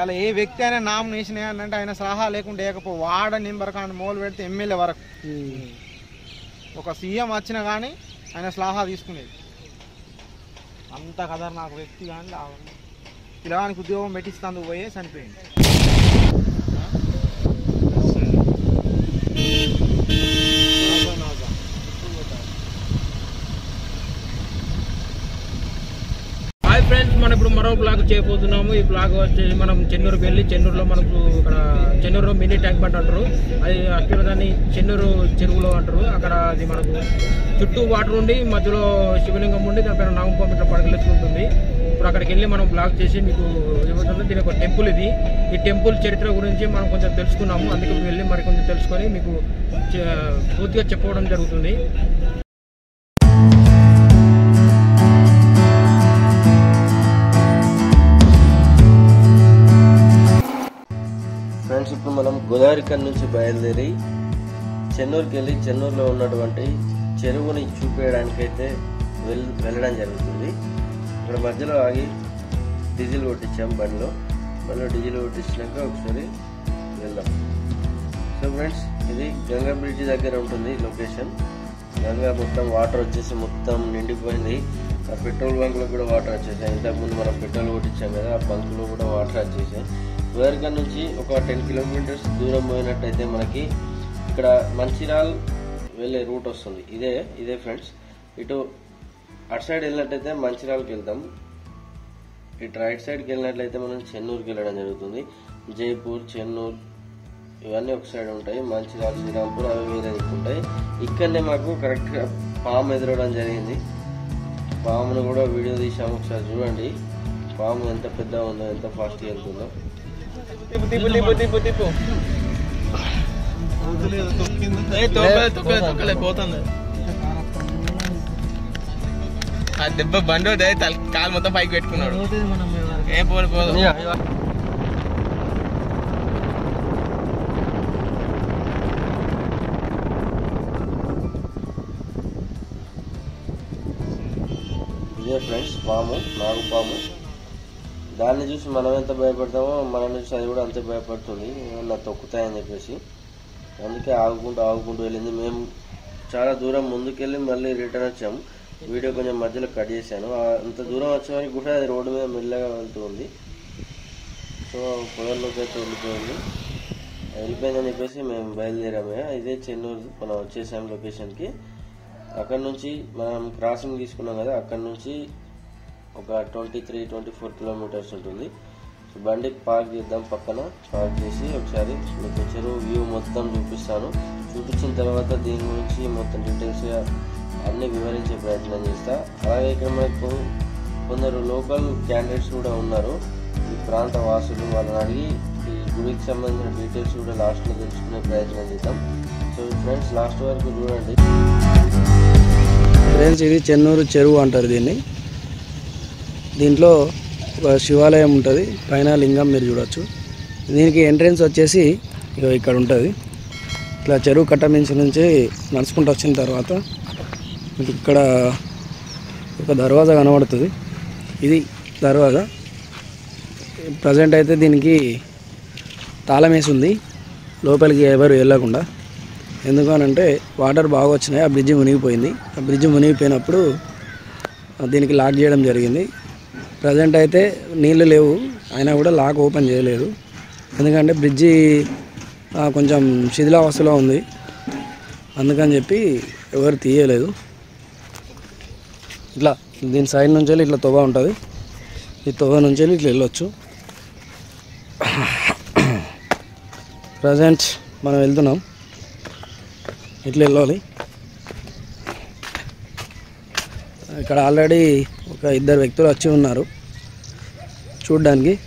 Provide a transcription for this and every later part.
అలా ఏ వ్యక్తి అయినా నామినేషన్ అంటే ఆయన సలహా లేకుండా వేయకపో వాడ నెంబర్ కానీ మొదలు పెడితే ఎమ్మెల్యే వరకు. ఒక సీఎం వచ్చినా కానీ ఆయన సలహా తీసుకునేది. అంత కదర్ నాకు వ్యక్తి కానీ పిల్లవానికి ఉద్యోగం పెట్టిస్తాందుకు పోయే చనిపోయింది హాయ్ ఫ్రెండ్స్ మనం ఇప్పుడు మరో బ్లాగ్ చేయబోతున్నాము. ఈ బ్లాగ్ వచ్చేసి మనం చెన్నూరుకి వెళ్ళి చెన్నూరులో మనకు ఇక్కడ చెన్నూరులో మినీ ట్యాంక్ బండ్ అంటారు. అది యాక్చువల్గా దాన్ని చెన్నూరు చెరువులో అంటారు. అక్కడ అది మనకు చుట్టూ వాటర్ ఉండి మధ్యలో శివలింగం ఉండి దానిపైన నాగంపం ఇట్లా పడగలెత్తు ఉంటుంది ఇప్పుడు అక్కడికి వెళ్ళి మనం బ్లాగ్ చేసి మీకు ఏమవుతుందో దీని ఒక టెంపుల్ ఇది. ఈ టెంపుల్ చరిత్ర గురించి మనం కొంచెం తెలుసుకున్నాము. అందుకే వెళ్ళి మరి కొంచెం తెలుసుకొని మీకు పూర్తిగా చెప్పడం జరుగుతుంది. గోదావరికన్ గోదావరి నుంచి బయలుదేరి చెన్నూరుకి వెళ్ళి చెన్నూరులో ఉన్నటువంటి చెరువుని చూపేయడానికైతే వెల్ వెళ్ళడం జరుగుతుంది. ఇక్కడ మధ్యలో ఆగి డీజిల్ కొట్టించాం బండిలో. బండిలో డీజిల్ కొట్టించినాక ఒకసారి వెళ్దాం. సో ఫ్రెండ్స్ ఇది గంగా బ్రిడ్జ్ దగ్గర ఉంటుంది లొకేషన్. గంగా మొత్తం వాటర్ వచ్చేసి మొత్తం నిండిపోయింది. ఆ పెట్రోల్ బంక్లో కూడా వాటర్ వచ్చేసాయి. ఇంతకుముందు మనం పెట్రోల్ కొట్టించాం కదా ఆ బంక్లో కూడా వాటర్ వచ్చేసాయి. వేరక నుంచి ఒక టెన్ కిలోమీటర్స్ దూరం పోయినట్టయితే మనకి ఇక్కడ మంచిరాల్ వెళ్ళే రూట్ వస్తుంది. ఇదే ఇదే ఫ్రెండ్స్ ఇటు అటు సైడ్ వెళ్ళినట్టయితే మంచిర్యాలకి వెళ్తాం. ఇటు రైట్ సైడ్కి వెళ్ళినట్లయితే మనం చెన్నూరుకి వెళ్ళడం జరుగుతుంది. జైపూర్ చెన్నూరు ఇవన్నీ ఒక సైడ్ ఉంటాయి. మంచిర్యాల శ్రీరాంపూర్ అవి వేరే ఉంటాయి. ఇక్కడనే మాకు కరెక్ట్గా పాము ఎదురవడం జరిగింది. పామును కూడా వీడియో తీసాము ఒకసారి చూడండి. పాము ఎంత పెద్దగా ఉందో ఎంత ఫాస్ట్గా వెళ్తుందో. పోతుంది ఆ దెబ్బ బండి ఉంటే తల- కాలు మొత్తం పైకి పెట్టుకున్నాడు. ఏం పోదు పోదు. ఇదే ఫ్రెండ్స్ పాము నాగు పాము. దాన్ని చూసి మనం ఎంత భయపడతామో మనల్ని చూసి అది కూడా అంతే భయపడుతుంది ఏమన్నా తొక్కుతాయని చెప్పేసి. అందుకే ఆగుకుంటూ ఆగుకుంటూ వెళ్ళింది. మేము చాలా దూరం ముందుకెళ్ళి మళ్ళీ రిటర్న్ వచ్చాము. వీడియో కొంచెం మధ్యలో కట్ చేశాను. అంత దూరం వచ్చే వరకు కూడా అది రోడ్డు మీద మెల్లగా వెళ్తూ ఉంది. సో పొలంలోకి అయితే వెళ్ళిపోయింది. వెళ్ళిపోయిందని చెప్పేసి మేము బయలుదేరాము. ఇదే చెన్నూరు మనం వచ్చేసాం లొకేషన్కి. అక్కడ నుంచి మనం క్రాసింగ్ తీసుకున్నాం కదా అక్కడ నుంచి ఒక twenty three twenty four kilometres ఉంటుంది. సో బండి పార్క్ చేద్దాం పక్కన. పార్క్ చేసి ఒకసారి మీకు చెరువు వ్యూ మొత్తం చూపిస్తాను. చూపించిన తర్వాత దీని గురించి మొత్తం డీటెయిల్స్గా అన్నీ వివరించే ప్రయత్నం చేస్తా. అలాగే ఇక్కడ మనకు కొందరు లోకల్ క్యాండిడేట్స్ కూడా ఉన్నారు. ఈ ప్రాంత వాసులు వాళ్ళని అడిగి ఈ గుడికి సంబంధించిన డీటెయిల్స్ కూడా లాస్ట్లో తెలుసుకునే ప్రయత్నం చేద్దాం. సో ఫ్రెండ్స్ లాస్ట్ వరకు చూడండి. ఫ్రెండ్స్ ఇది చెన్నూరు చెరువు అంటారు దీన్ని. దీంట్లో ఒక శివాలయం ఉంటుంది. పైన లింగం మీరు చూడొచ్చు. దీనికి ఎంట్రన్స్ వచ్చేసి ఇగో ఇక్కడ ఉంటుంది. ఇట్లా చెరువు కట్ట మించి నుంచి నడుచుకుంటూ వచ్చిన తర్వాత మీకు ఇక్కడ ఒక దర్వాజా కనబడుతుంది. ఇది దర్వాజా. ప్రజెంట్ అయితే దీనికి తాళం వేసి ఉంది. లోపలికి ఎవరు వెళ్ళకుండా. ఎందుకనంటే వాటర్ బాగా వచ్చినాయి. ఆ బ్రిడ్జి మునిగిపోయింది. ఆ బ్రిడ్జి మునిగిపోయినప్పుడు దీనికి లాక్ చేయడం జరిగింది. ప్రజెంట్ అయితే నీళ్ళు లేవు. అయినా కూడా లాక్ ఓపెన్ చేయలేదు. ఎందుకంటే బ్రిడ్జి కొంచెం శిథిలావస్థలో ఉంది. అందుకని చెప్పి ఎవరు తీయలేదు. ఇట్లా దీని సైడ్ నుంచి వెళ్ళి ఇట్లా తొవ్వ ఉంటుంది. ఈ తొవ్వ నుంచి వెళ్ళి ఇట్లా వెళ్ళొచ్చు. ప్రజెంట్ మనం వెళ్తున్నాం. ఇట్లా వెళ్ళాలి. ఇక్కడ ఆల్రెడీ ఒక ఇద్దరు వ్యక్తులు వచ్చి ఉన్నారు. చూడడానికి.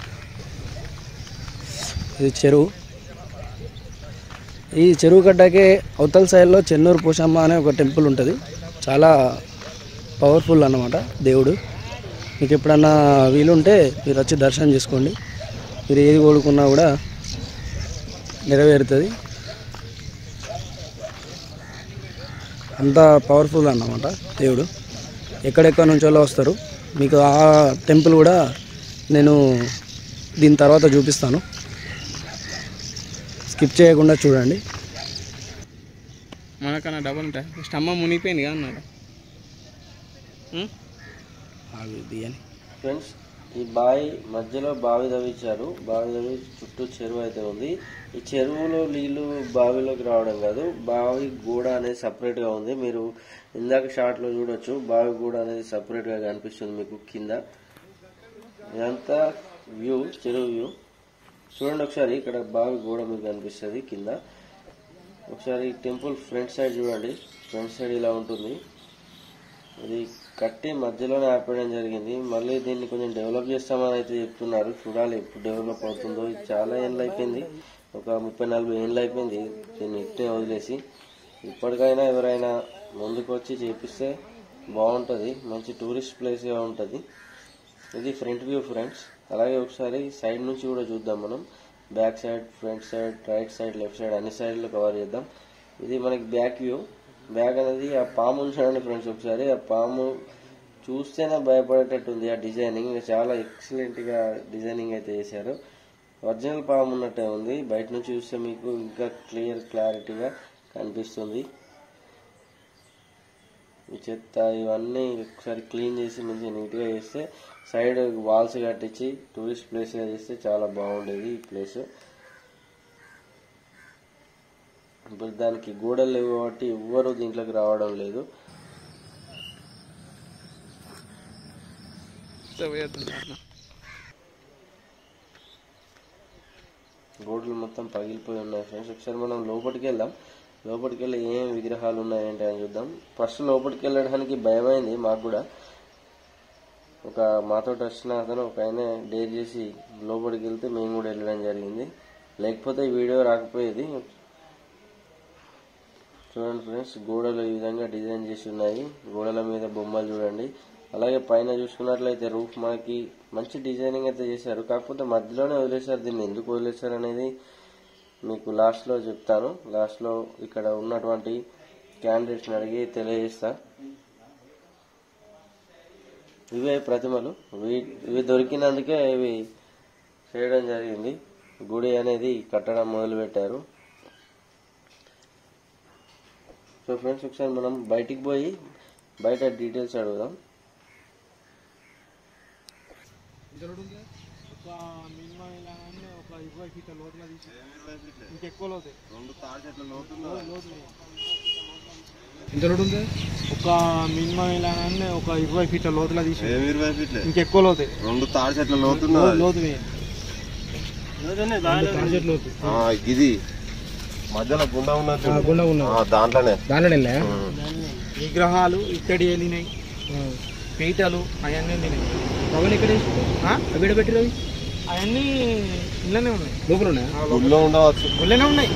ఇది చెరువు. ఈ చెరువు గడ్డకే అవతల సైడ్లో చెన్నూరు పోషమ్మ అనే ఒక టెంపుల్ ఉంటుంది. చాలా పవర్ఫుల్ అన్నమాట దేవుడు. మీకు ఎప్పుడన్నా వీలుంటే మీరు వచ్చి దర్శనం చేసుకోండి. మీరు ఏది కోరుకున్నా కూడా నెరవేరుతుంది. అంత పవర్ఫుల్ అన్నమాట దేవుడు. ఎక్కడెక్కడ నుంచో వస్తారు. మీకు ఆ టెంపుల్ కూడా నేను దీని తర్వాత చూపిస్తాను. స్కిప్ చేయకుండా చూడండి. మనకన్నా డబల్ ఉంటాయి? స్టమ్మ మునిగిపోయింది కదా అన్నాడు. ఫ్రెండ్స్ ఈ బావి మధ్యలో బావి తవ్వించారు. బావి తవ్వి చుట్టూ చెరువు అయితే ఉంది. ఈ చెరువులో నీళ్ళు బావిలోకి రావడం కాదు. బావి గూడ అనేది separate గా ఉంది. మీరు ఇందాక shot లో చూడొచ్చు. బావి గూడ అనేది separate గా కనిపిస్తుంది మీకు కింద. ఇదంతా వ్యూ చెరువు వ్యూ. చూడండి ఒకసారి ఇక్కడ బావి గోడ మీకు కనిపిస్తుంది కింద. ఒకసారి టెంపుల్ ఫ్రంట్ సైడ్ చూడండి. ఫ్రంట్ సైడ్ ఇలా ఉంటుంది. ఇది కట్టి మధ్యలోనే ఆపేయడం జరిగింది. మళ్ళీ దీన్ని కొంచెం డెవలప్ చేస్తామని అయితే చెప్తున్నారు. చూడాలి ఎప్పుడు డెవలప్ అవుతుందో. ఇది చాలా ఏళ్ళు అయిపోయింది. ఒక ముప్పై నలభై ఏళ్ళు అయిపోయింది దీన్ని ఇట్టే వదిలేసి. ఇప్పటికైనా ఎవరైనా ముందుకు వచ్చి చేపిస్తే బాగుంటుంది. మంచి టూరిస్ట్ ప్లేస్గా ఉంటుంది. ఇది ఫ్రంట్ వ్యూ ఫ్రెండ్స్. అలాగే ఒకసారి సైడ్ నుంచి కూడా చూద్దాం మనం. Back side front side right side left side అన్ని సైడ్లు కవర్ చేద్దాం. ఇది మనకి బ్యాక్ వ్యూ. బ్యాక్ అనేది ఆ పాము చూడండి ఫ్రెండ్స్ ఒకసారి. ఆ పాము చూస్తేనే భయపడేటట్టు ఉంది ఆ డిజైనింగ్. చాలా ఎక్సలెంట్గా డిజైనింగ్ అయితే చేశారు. ఒరిజినల్ పాము ఉన్నట్టే ఉంది. బయట నుంచి చూస్తే మీకు ఇంకా క్లియర్ క్లారిటీగా కనిపిస్తుంది. చెత్త ఇవన్నీ ఒకసారి క్లీన్ చేసి మంచిగా నీట్గా చేస్తే సైడ్ వాల్స్ కట్టించి టూరిస్ట్ ప్లేస్గా చేస్తే చాలా బాగుండేది ఈ ప్లేస్. ఇప్పుడు దానికి గోడలు లేవు కాబట్టి ఎవ్వరు దీంట్లోకి రావడం లేదు. గోడలు మొత్తం పగిలిపోయి ఉన్నాయి. ఫ్రెండ్స్ ఒకసారి మనం లోపలికి వెళ్దాం. లోపలికి వెళ్ళి ఏం విగ్రహాలు ఉన్నాయంటే అని చూద్దాం. ఫస్ట్ లోపలికి వెళ్ళడానికి భయమైంది మాకు కూడా. ఒక మాతో వచ్చిన అతను ఒక ఆయన డేర్ చేసి లోపలికి వెళ్తే మేము కూడా వెళ్ళడం జరిగింది. లేకపోతే వీడియో రాకపోయేది. చూడండి ఫ్రెండ్స్ గోడలు ఈ విధంగా డిజైన్ చేసి ఉన్నాయి. గోడల మీద బొమ్మలు చూడండి. అలాగే పైన చూసుకున్నట్లయితే రూఫ్ మనకి మంచి డిజైనింగ్ అయితే చేశారు. కాకపోతే మధ్యలోనే వదిలేశారు. దీన్ని ఎందుకు వదిలేశారు అనేది మీకు లాస్ట్లో చెప్తాను. లాస్ట్లో ఇక్కడ ఉన్నటువంటి క్యాండిడేట్స్ని అడిగి తెలియజేస్తా. ఇవే ప్రతిమలు. ఇవి- ఇవి దొరికినందుకే ఇవి చేయడం జరిగింది. గుడి అనేది కట్టడం మొదలుపెట్టారు. సో ఫ్రెండ్స్ ఒకసారి మనం బయటికి పోయి బయట డీటెయిల్స్ అడుగుదాం. ఒక మినిమం లోతుగా తీసి ఇంకెక్కువ లోతే రెండు తాడు చెట్ల లోతు లోతు ఎంత రోడ్ ఉంది ఒక మినిమం ఇలానే ఒక ఇరవై ఫీట్ల లోతులా తీసి ఏమి ఇరవై ఫీట్లే ఇంకెక్కువ లోతే రెండు తాడి చెట్ల లోతున్నా లోతు వేయండి ఇది మధ్యలో గుండ ఉన్నది. గుండా ఉన్నా ఆ, దాంట్లోనే దాంట్లో వెళ్ళా విగ్రహాలు ఇక్కడి వెళ్ళినాయి పీటలు అవన్నీ వెళ్ళినాయి ఎక్కడ పెట్టిరు అవి అవన్నీ ఇళ్ళనే ఉన్నాయి. లోపల. ఉన్నాయా గుళ్ళో ఉండవచ్చు. ఉన్నాయి.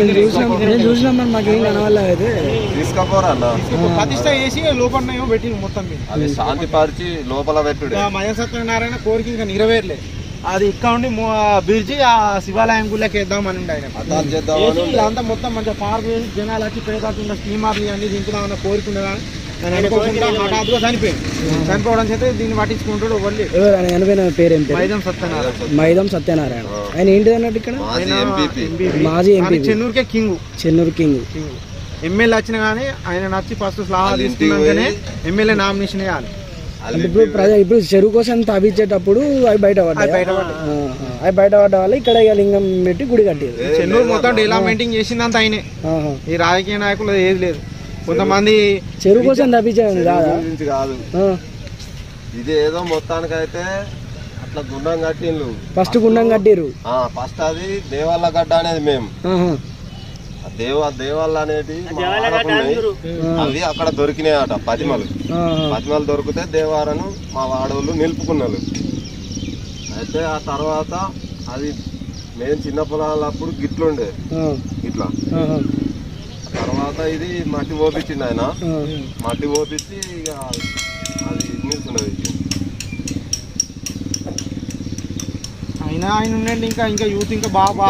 నేను చూసినాం నేను చూసినాం మరి మాకేం కనవాల అయితే. తీసుకపోరా అన్న. ఇప్పుడు ప్రతిష్ట చేసి లోపల ఏమో పెట్టింది మొత్తం మీద. అది శాంతి పరిచి లోపల పెట్టుడే. ఇంకా మయ సత్యనారాయణ కోరిక ఇంకా నెరవేరలే. అది ఇక్కడ ఉండి బిర్జి ఆ శివాలయం గుళ్ళకి వేద్దామని ఉండే ఆయన. ఇదంతా మొత్తం మంచిగా పార్క్ జనాలు వచ్చి పేదకుండా స్టీమర్లు అన్ని దింపుదామన్న కోరుకునే కానీ నేను అనుకోకుండా హఠాత్తుగా చనిపోయింది చనిపోవడం చేత దీన్ని పట్టించుకుంటాడు వాళ్ళు ఎవరు ఆయన? చనిపోయిన పేరేం పేరు? వైద్యం సత్యనారాయణ. మైదం సత్యనారాయణ. ఆయన ఏంటిది అన్నట్టు ఇక్కడ? మాజీ ఎంపీ చెన్నూరుకే కింగ్. చెన్నూరు కింగ్. ఎమ్మెల్యే వచ్చినా కానీ ఆయన నచ్చి ఫస్ట్ స్లాహ వాళ్ళ తీసుకున్నాకనే ఎమ్మెల్యే నామినేషన్ వేయాలి. ఇప్పుడు ప్రజ ఇప్పుడు చెరువు కోసం తవ్వించేటప్పుడు అవి బయట పడ్డాయి అవి బయట పడ్డ వల్ల ఇక్కడ ఇక లింగం పెట్టి గుడి కట్టారు. చెన్నూరు మొత్తం డెవలప్మెంటింగ్ చేసిందంత ఆయనే. ఈ రాజకీయ నాయకులు ఏది లేదు. కొంతమంది చెరువు కోసం తప్పించాను కాదా. ఇది ఏదో మొత్తానికైతే అట్లా గుండం కట్టిండ్రు. ఫస్ట్ గుండం కట్టిర్రు? ఆ ఫస్ట్ అది దేవాళ్ళ గడ్డ అనేది మేము దేవ దేవాళ్ళు అనేది. అవి అక్కడ దొరికినాయట పదిమలు ఆహా. పద్నాలు దొరికితే దేవారను మా వాడోళ్ళు నిలుపుకున్నారు. అయితే ఆ తర్వాత అది మేము చిన్న పొలాలప్పుడు గిట్లుండే. ఇట్లా. తర్వాత ఇది మట్టి పోపించింది ఆయన. మట్టి పోపించి ఇక అది నిలుస్తున్నది ఆయన ఆయన ఆయన ఉండండి ఇంకా ఇంకా యూత్ ఇంకా బాగా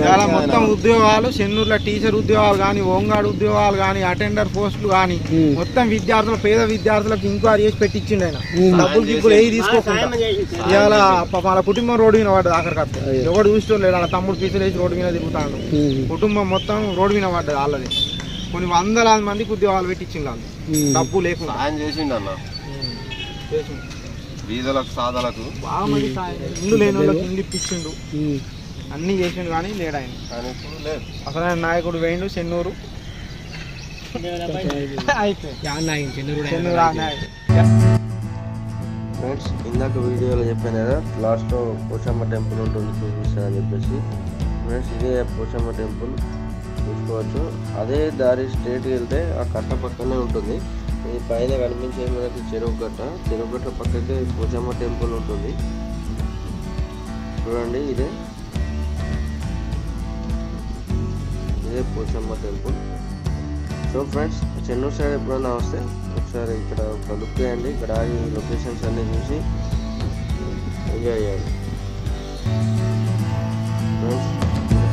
కానీ మొత్తం ఆయన- ఉద్యోగాలు చెన్నూరులో టీచర్ ఉద్యోగాలు కానీ ఓంగాడు ఉద్యోగాలు కానీ అటెండర్ పోస్టులు కానీ. మొత్తం విద్యార్థులు పేద విద్యార్థులకు ఇంక్వైరీ చేసి పెట్టించిండు ఆయన. డబ్బులు గిబ్బులు ఏవి తీసుకోకుండా ఇవాళ పాపం వాళ్ళ కుటుంబం రోడ్డు మీద పడ్డది ఆఖరికి అత్తే. అయ్యో. ఎవడు చూస్తూ లేడు వాళ్ళ తమ్ముడు పీసులు వేసి రోడ్డు మీద తిరుగుతాడు. కుటుంబం మొత్తం రోడ్డు మీద పడ్డది వాళ్ళది కొన్ని వందలాది మందికి ఉద్యోగాలు పెట్టించిండు వాళ్ళు. డబ్బు లేకుండా సాయం చేసిండు అన్న చేసిండు. బీదలకు సాధలకు. ఇల్లు లేని వాళ్ళకి ఇల్లు ఇప్పించిండు. అన్ని చేసిండు కానీ లేడు ఆయన కానీ ఇప్పుడు లేదు. అసలు ఆయన నాయకుడు వేయండు చెన్నూరు. ఫ్రెండ్స్ ఇందాక వీడియోలో చెప్పాను కదా లాస్ట్లో పోచమ్మ టెంపుల్ ఉంటుంది చూపిస్తాను అని చెప్పేసి. ఫ్రెండ్స్ ఇదే పోచమ్మ టెంపుల్. చూసుకోవచ్చు. అదే దారి స్ట్రేట్ వెళ్తే ఆ కట్ట పక్కనే ఉంటుంది. ఇది పైన కనిపించేది మనకి చెరువు గట్ట చెరువు గట్ట పక్కకే పోచమ్మ టెంపుల్ ఉంటుంది. చూడండి ఇదే. ఇదే Pochamma temple. So friends Chennur side ఎప్పుడైనా వస్తే ఒకసారి ఇక్కడ ఒక లుక్ వేయండి ఇక్కడ ఆగి లొకేషన్స్ అన్నీ చూసి ఎంజాయ్ చేయండి. ఫ్రెండ్స్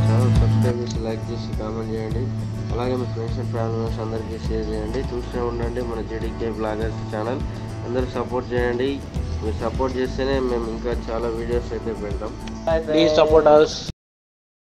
ఛానల్ సబ్స్క్రైబ్ చేసి లైక్ చేసి కామెంట్ చేయండి. అలాగే మీ ఫ్రెండ్స్ అండ్ ఫ్యామిలీ మెంబర్స్ అందరికీ షేర్ చేయండి. చూస్తూనే ఉండండి మన జేడీకే బ్లాగర్స్ ఛానల్ అందరూ సపోర్ట్ చేయండి. మీరు సపోర్ట్ చేస్తేనే మేము ఇంకా చాలా వీడియోస్ అయితే పెడతాం. Please support us